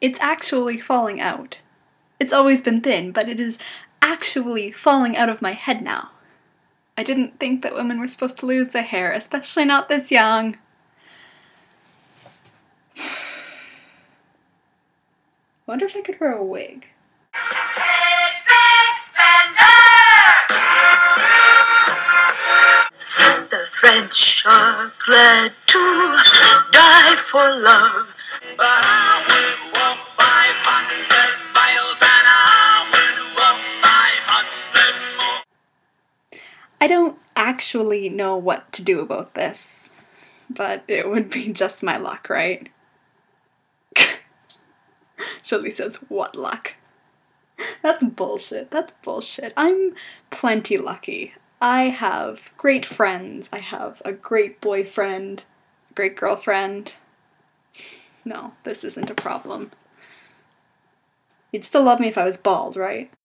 It's actually falling out. It's always been thin, but it is actually falling out of my head now. I didn't think that women were supposed to lose their hair, especially not this young. Wonder if I could wear a wig. The French are glad to die for love. I don't actually know what to do about this, but it would be just my luck, right? Shelly says, What luck? That's bullshit. That's bullshit. I'm plenty lucky. I have great friends. I have a great boyfriend, great girlfriend. No, this isn't a problem. You'd still love me if I was bald, right?